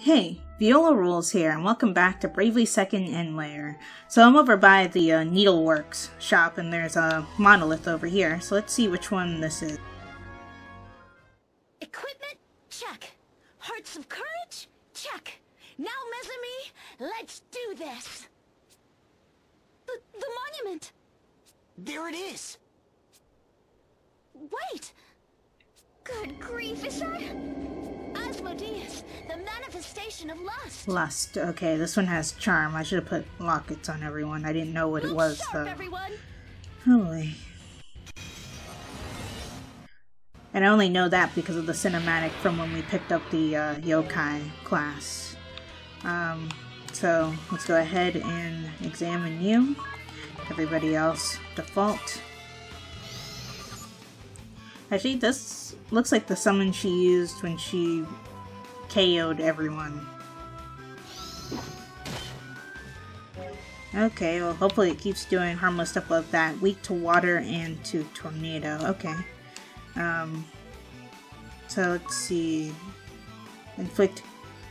Hey, Viola Rules here, and welcome back to Bravely Second End Layer. So I'm over by the uh, Needleworks shop, and there's a monolith over here, so let's see which one this is. Equipment? Check. Hearts of courage? Check. Now, Mesame, let's do this. The, the monument. There it is. Wait. Good grief, is that... Asmodeus, the manifestation of lust. Lust. Okay, this one has charm. I should have put lockets on everyone. I didn't know what it was, sharp, though. everyone. Holy. And I only know that because of the cinematic from when we picked up the uh, yokai class. Um, so let's go ahead and examine you. Everybody else default. Actually, this looks like the summon she used when she KO'd everyone. Okay, well, hopefully it keeps doing harmless stuff like that. Weak to water and to tornado. Okay. Um, so let's see. Inflict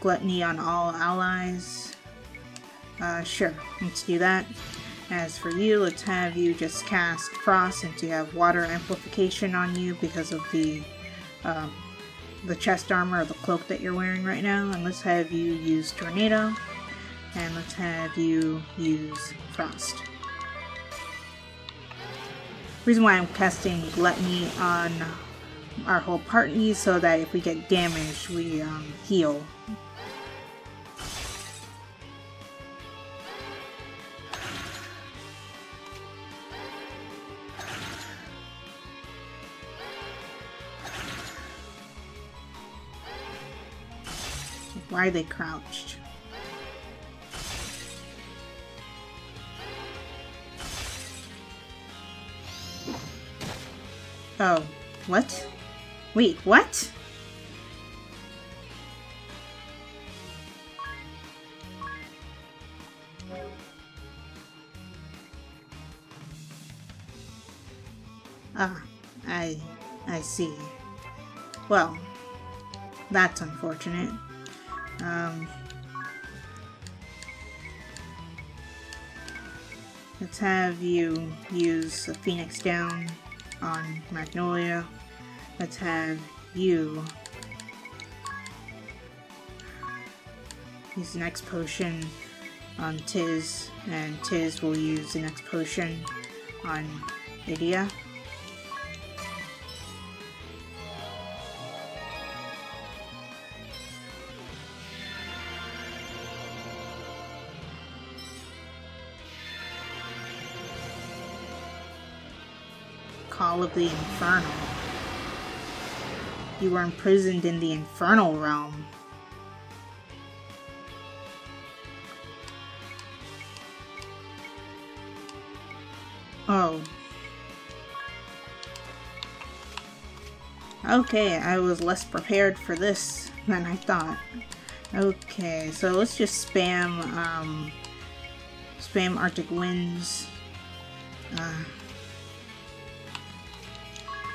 gluttony on all allies. Uh, sure, let's do that. As for you, let's have you just cast Frost and to have water amplification on you because of the um, the chest armor or the cloak that you're wearing right now. And let's have you use Tornado. And let's have you use Frost. Reason why I'm casting Gluttony on our whole party so that if we get damaged, we um, heal. Why are they crouched? Oh, what? Wait, what? Ah, I... I see. Well, that's unfortunate. Um, let's have you use a Phoenix down on Magnolia. Let's have you use the next potion on Tiz, and Tiz will use the next potion on Edea. Of the Infernal. You were imprisoned in the Infernal Realm. Oh. Okay, I was less prepared for this than I thought. Okay, so let's just spam, um, spam Arctic Winds. Uh,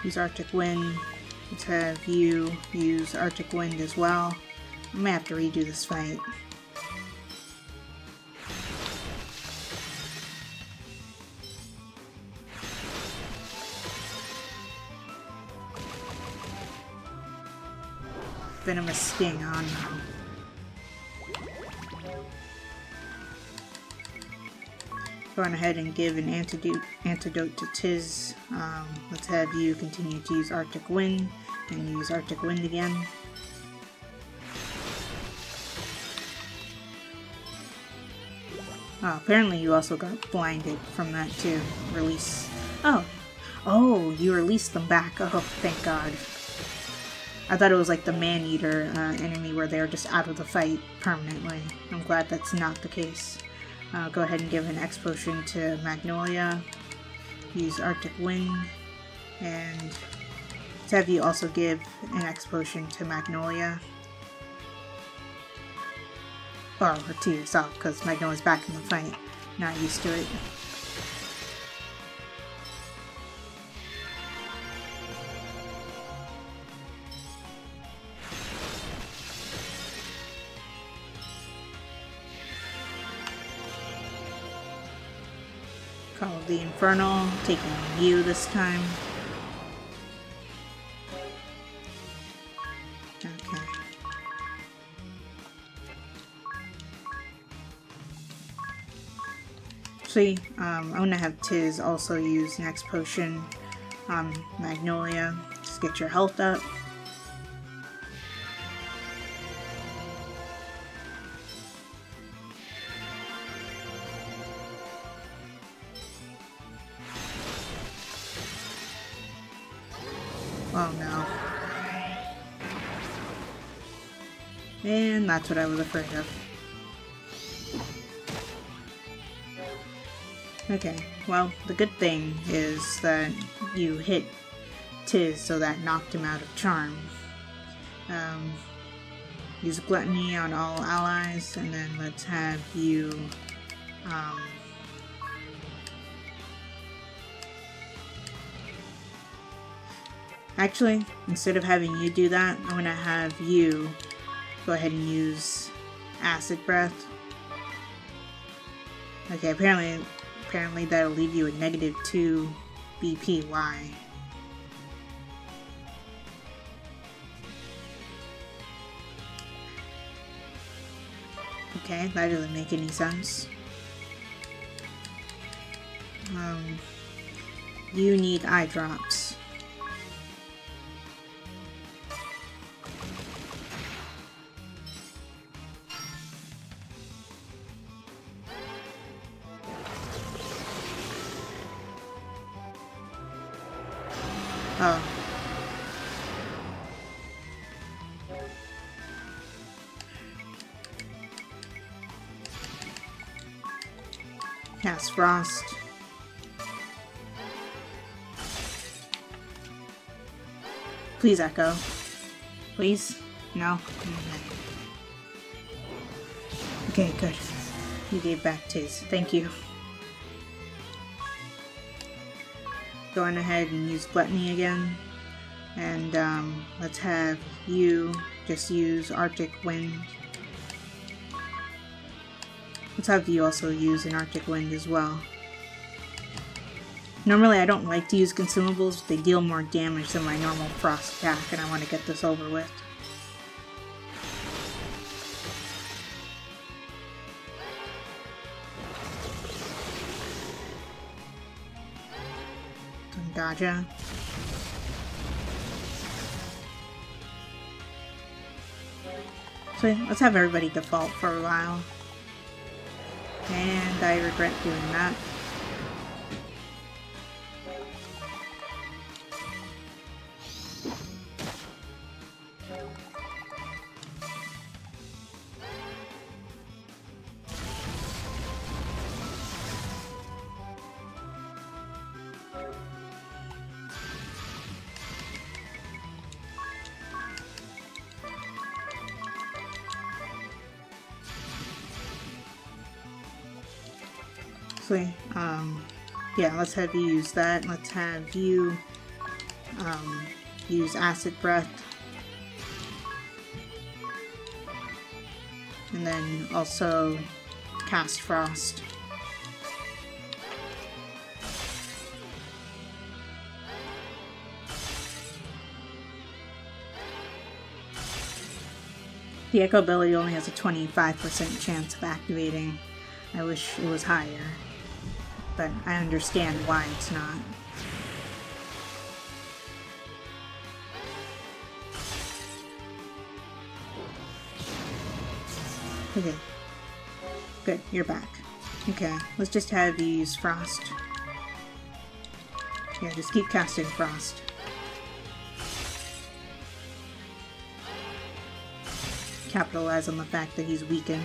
use Arctic Wind. Let's have you use Arctic Wind as well. I'm gonna have to redo this fight. Venomous Sting on them. Going ahead and give an antidote antidote to Tiz. Um, let's have you continue to use Arctic Wind and use Arctic Wind again. Oh, apparently you also got blinded from that too. Release. Oh. Oh, you released them back. Oh, thank God. I thought it was like the man-eater uh, enemy where they're just out of the fight permanently. I'm glad that's not the case. Uh, go ahead and give an X potion to Magnolia. Use Arctic Wind. And you also give an X potion to Magnolia. Or to yourself, because Magnolia's back in the fight. Not used to it. The Infernal, taking you this time. Okay. Actually, um, I'm gonna have Tiz also use next potion on Magnolia. Just get your health up. And that's what I was afraid of. Okay, well, the good thing is that you hit Tiz, so that knocked him out of Charm. Um, use Gluttony on all allies, and then let's have you um, Actually, instead of having you do that, I'm gonna have you go ahead and use acid breath. Okay, apparently apparently that'll leave you at negative two BPY. Okay, that doesn't make any sense. Um, you need eye drops. Cast Frost. Please echo. Please? No? Okay, good. You gave back Tiz. Thank you. Going ahead and use Gluttony again. And um, let's have you just use Arctic Wind. Let's have you also use an Arctic Wind as well. Normally I don't like to use consumables, but they deal more damage than my normal frost attack and I want to get this over with. Gotcha. So let's have everybody default for a while. And I regret doing that. Actually, um, yeah, let's have you use that. Let's have you um, use Acid Breath. And then also cast Frost. The Echo ability only has a 25% chance of activating. I wish it was higher, but I understand why it's not. Okay. Good, you're back. Okay, let's just have you use Frost. Yeah, just keep casting Frost. Capitalize on the fact that he's weakened.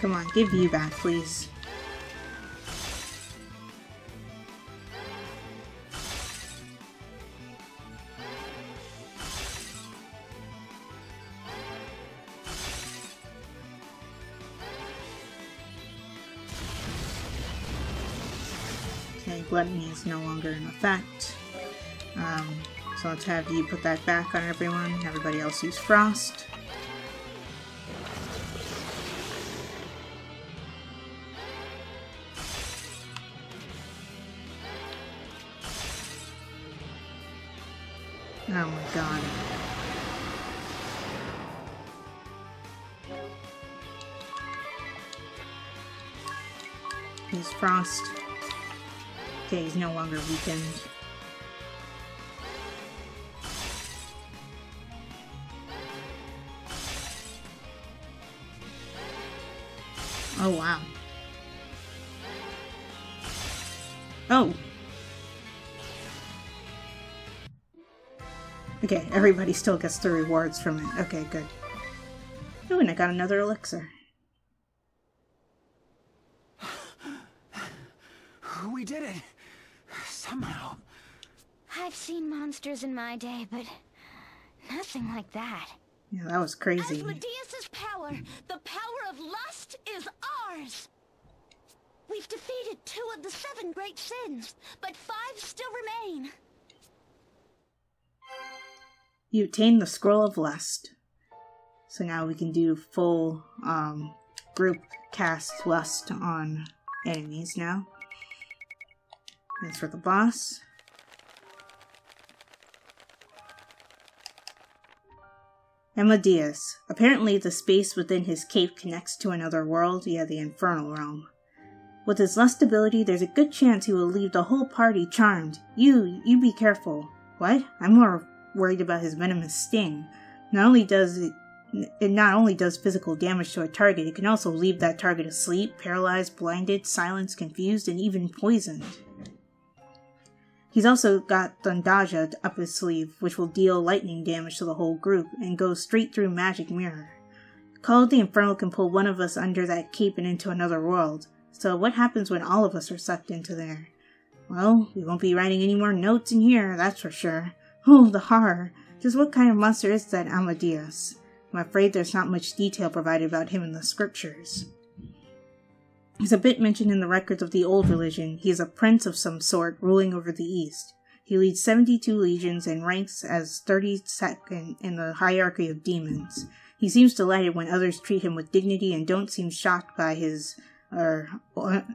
Come on, give you back, please. Okay, gluttony is no longer in effect. Um, so let's have you put that back on everyone. Everybody else use frost. Oh my god. He's frost. Okay, he's no longer weakened. Oh wow. Oh, Okay, everybody still gets the rewards from it. Okay, good. Oh, and I got another elixir. We did it. Somehow. I've seen monsters in my day, but nothing like that. Yeah, that was crazy. Asmodeus's power, the power of lust, is ours. We've defeated two of the seven great sins, but five still remain. You obtain the Scroll of Lust. So now we can do full um, group cast Lust on enemies now. That's for the boss. Asmodeus. Apparently the space within his cape connects to another world, yeah, the Infernal Realm. With his lust ability, there's a good chance he will leave the whole party charmed. You, you be careful. What? I'm more worried about his venomous sting. Not only does it it not only does physical damage to a target, it can also leave that target asleep, paralyzed, blinded, silenced, confused, and even poisoned. He's also got Thundaja up his sleeve, which will deal lightning damage to the whole group and go straight through Magic Mirror. Call of the Infernal can pull one of us under that cape and into another world, so what happens when all of us are sucked into there? Well, we won't be writing any more notes in here, that's for sure. Oh, the horror! Just what kind of monster is that Asmodeus? I'm afraid there's not much detail provided about him in the scriptures. He's a bit mentioned in the records of the old religion. He is a prince of some sort, ruling over the East. He leads 72 legions and ranks as 32nd in the hierarchy of demons. He seems delighted when others treat him with dignity and don't seem shocked by his er,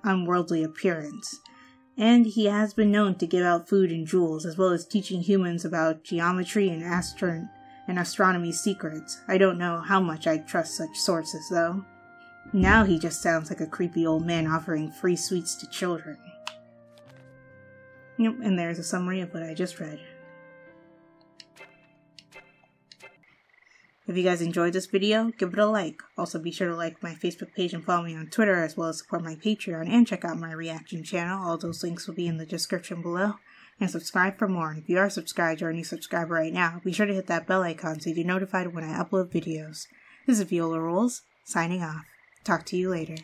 unworldly appearance and he has been known to give out food and jewels, as well as teaching humans about geometry and, astro- and astronomy secrets. I don't know how much I trust such sources, though. Now he just sounds like a creepy old man offering free sweets to children. Yep, and there's a summary of what I just read. If you guys enjoyed this video, give it a like. Also be sure to like my Facebook page and follow me on Twitter as well as support my Patreon and check out my reaction channel. All those links will be in the description below. And subscribe for more. And if you are subscribed or a new subscriber right now, be sure to hit that bell icon so you get notified when I upload videos. This is Viola Rules, signing off. Talk to you later.